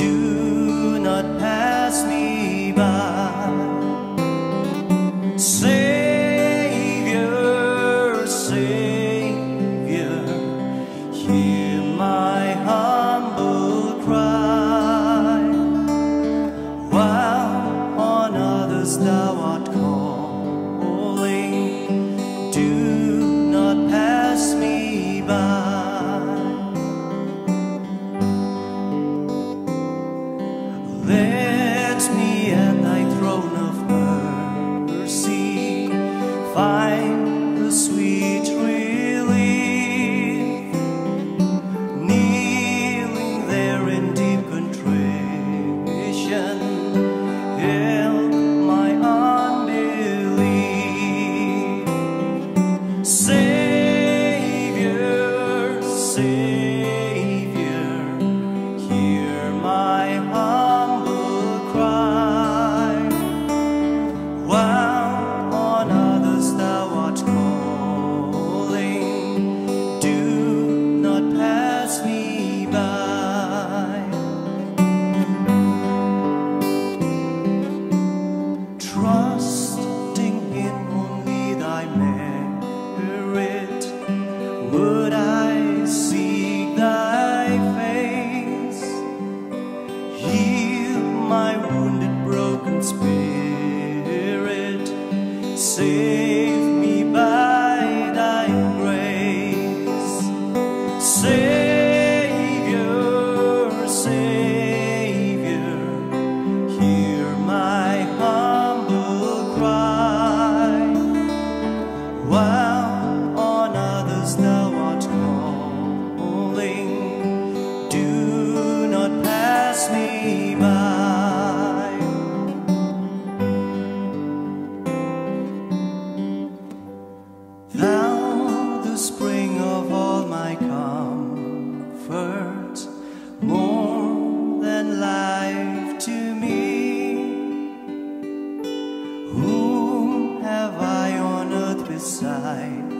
do Let me at thy throne of mercy find the sweet relief. Kneeling there in deep contrition, help my unbelief. Say by. Trusting in only thy merit, would I seek thy face, heal my wounded, broken spirit, save. side.